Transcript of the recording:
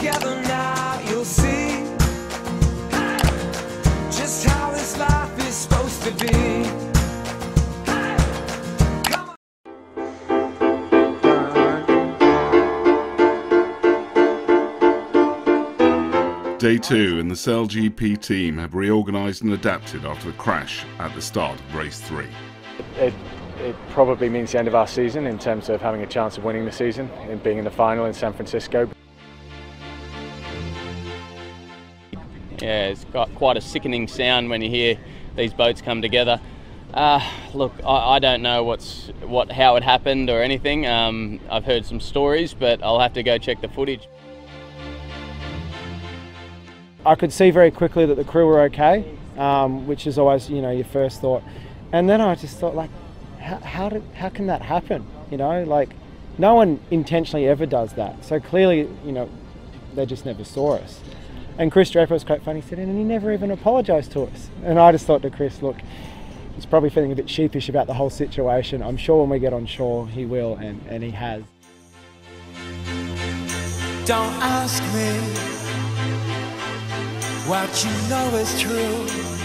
together now, you'll see just how this life is supposed to be. Day 2 and the SailGP team have reorganised and adapted after the crash at the start of race 3. It, it probably means the end of our season in terms of having a chance of winning the season and being in the final in San Francisco. Yeah, it's got quite a sickening sound when you hear these boats come together. Uh, look, I, I, don't know what's what how it happened or anything. Um, I've heard some stories, but I'll have to go check the footage. I could see very quickly that the crew were okay, um, which is always you know your first thought. And then I just thought like, how, how did how can that happen? You know, like no one intentionally ever does that. So clearly, you know, they just never saw us. And Chris Draper was quite funny. He said, and he never even apologised to us. And I just thought to Chris, look, he's probably feeling a bit sheepish about the whole situation. I'm sure when we get on shore, he will, and, and he has. Don't ask me what you know is true.